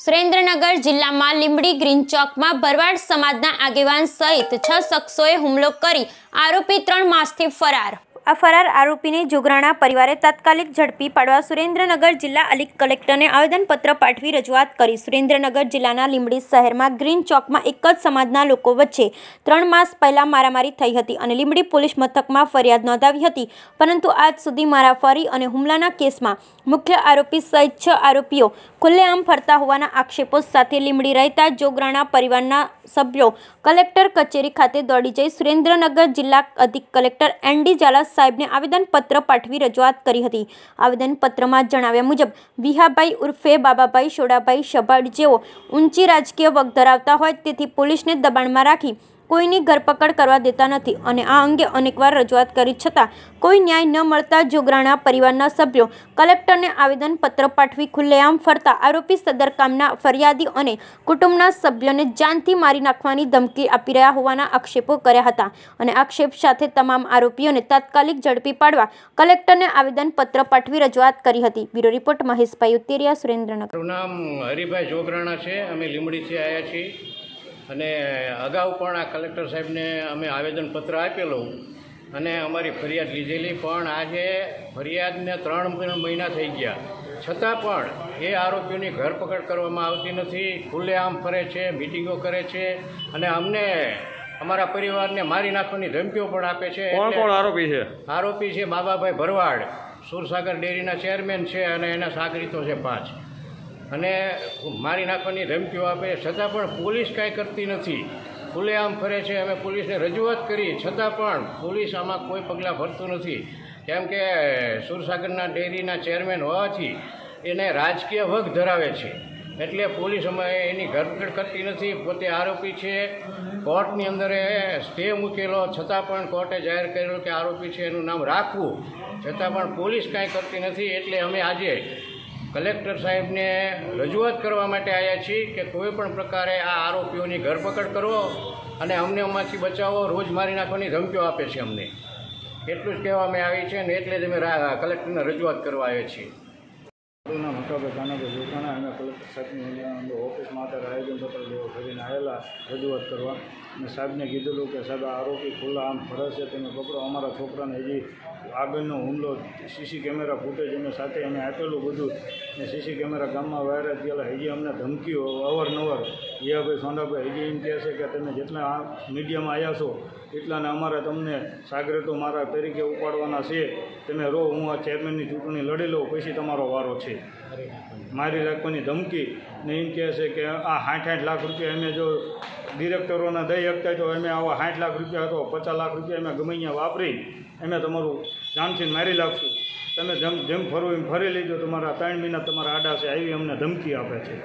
સુરેન્દ્રનગર જિલ્લામાં લીંબડી ગ્રીન ચોકમાં ભરવાડ સમાજના આગેવાન સહિત છ શખ્સોએ હુમલો કરી આરોપી ત્રણ માસથી ફરાર. આ ફરાર આરોપીને જોગરાણા પરિવારે તાત્કાલિક ઝડપી પાડવા સુરેન્દ્રનગર જિલ્લા અલિક કલેક્ટરને આવેદનપત્ર પાઠવી રજૂઆત કરી. સુરેન્દ્રનગર જિલ્લાના લીંબડી શહેરમાં ગ્રીન ચોકમાં એક જ સમાજના લોકો વચ્ચે ત્રણ માસ પહેલાં મારામારી થઈ હતી અને લીંબડી પોલીસ મથકમાં ફરિયાદ નોંધાવી હતી. પરંતુ આજ સુધી મારામારી અને હુમલાના કેસમાં મુખ્ય આરોપી સહિત છ આરોપીઓ ખુલ્લેઆમ ફરતા હોવાના આક્ષેપો સાથે લીંબડી રહેતા જોગરાણા પરિવારના સભ્યો. કલેક્ટર કચેરી ખાતે દોડી જઈ સુરેન્દ્રનગર જિલ્લા અધિક કલેક્ટર એન ડી ઝાલા સાહેબને આવેદનપત્ર પાઠવી રજૂઆત કરી હતી. આવેદનપત્રમાં જણાવ્યા મુજબ, વિહાભાઈ ઉર્ફે બાબાભાઈ શોડાભાઈ શભાડ જેઓ ઊંચી રાજકીય વગ ધરાવતા હોય, તેથી પોલીસને દબાણમાં રાખી કોઈની ધરપકડ કરવા દેતા નથી અને આ અંગે અનેકવાર રજૂઆત કરી છતાં કોઈ ન્યાય ન મળતા જોગરાણા પરિવારના સભ્યો કલેક્ટરને આવેદનપત્ર પાઠવી ખુલ્લેઆમ ફરતા આરોપી સદરકામના ફરિયાદી અને કુટુંબના સભ્યોને જાનથી મારી નાખવાની ધમકી આપી રહ્યા હોવાના આક્ષેપો કર્યા હતા અને આક્ષેપ સાથે તમામ આરોપીઓને તાત્કાલિક ઝડપી પાડવા કલેક્ટરને આવેદનપત્ર પાઠવી રજૂઆત કરી હતી. Bureau report Maheshbhai Utteriya Surendranagar. નામ હરિભાઈ જોગરાણા છે. અમે લીમડીથી આવ્યા છીએ. અને અગાઉ પણ આ કલેક્ટર સાહેબને અમે આવેદનપત્ર આપેલું અને અમારી ફરિયાદ લીધેલી પણ આજે ફરિયાદને ત્રણ મહિના થઈ ગયા. છતાં પણ એ આરોપીઓની ધરપકડ કરવામાં આવતી નથી ખુલ્લેઆમ ફરે છે મિટિંગો કરે છે અને અમને અમારા પરિવારને મારી નાખવાની ધમકીઓ પણ આપે છે. કોણ કોણ આરોપી છે? આરોપી છે બાબાભાઈ ભરવાડ સુરસાગર ડેરીના ચેરમેન છે અને એના સાગરીતો છે પાંચ. અને મારી નાખવાની ધમકીઓ આપે છતાં પણ પોલીસ કાંઈ કરતી નથી. ખુલ્લેઆમ ફરે છે, અમે પોલીસને રજૂઆત કરી. છતાં પણ પોલીસ આમાં કોઈ પગલાં ભરતું નથી. કેમ કે, સુરસાગરના ડેરીના ચેરમેન હોવાથી એને રાજકીય વગ ધરાવે છે. એટલે પોલીસ અમે એની ધરપકડ કરતી નથી. પોતે આરોપી છે. કોર્ટની અંદર સ્ટે મૂકેલો. છતાં પણ કોર્ટે જાહેર કરેલો કે આરોપી છે એનું નામ રાખવું. છતાં પણ પોલીસ કાંઈ કરતી નથી. એટલે અમે આજે કલેક્ટર સાહેબને રજૂઆત કરવા માટે આવ્યા છીએ કે કોઈ પણ પ્રકારે આ આરોપીઓની ધરપકડ કરો અને અમને એમાંથી બચાવો, રોજ મારી નાખવાની ધમકીઓ આપે છે અમને. એટલું જ કહેવામાં આવી છે ને એટલે જ અમે કલેક્ટરને રજૂઆત કરવા આવ્યા છીએ. નામ હકાભાઈ કાનાભાઈ અને અમે કલેક્ટર સાહેબની અંદર ઓફિસમાં અત્યારે આયોજનપત્ર લેવા કરીને આવેલા રજૂઆત કરવા. અને સાહેબને કીધેલું કે, સાહેબ આરોપી ખુલ્લા આમ ફરે છે, તમે પકડો. અમારા છોકરાને હજી આગળનો હુમલો સીસી કેમેરા ફૂટેજ અમે સાથે અમે આપેલું બધું. ને સીસી કેમેરા ગામમાં વાયરલ થયેલા. હજી અમને ધમકીઓ અવારનવાર. હિયાભાઈ સોંડાભાઈ, હજી એમ કહે છે કે, તમે જેટલા મીડિયામાં આવ્યા છો, એટલાને અમારે તમને સાગરેટો મારા તરીકે ઉપાડવાના છે. તમે રો હું આ ચેરમેનની ચૂંટણી લડી લઉં, પછી તમારો વારો છે. મારી રાખવાની ધમકી ને એમ કહે છે કે આ સાઠ સાઠ લાખ રૂપિયા અમે જો ડિરેક્ટરોને દઈ શકતા તો અમે આવા સાઠ લાખ રૂપિયા હતો પચાસ લાખ રૂપિયા અમે ગમે અહીંયા વાપરી, અમે તમારું જાનથી મારી લાગશું. તમે જેમ જેમ ફરવું એમ ફરી લેજો, તમારા ત્રણ મહિના તમારા આડા છે, આવી અમને ધમકી આપે છે.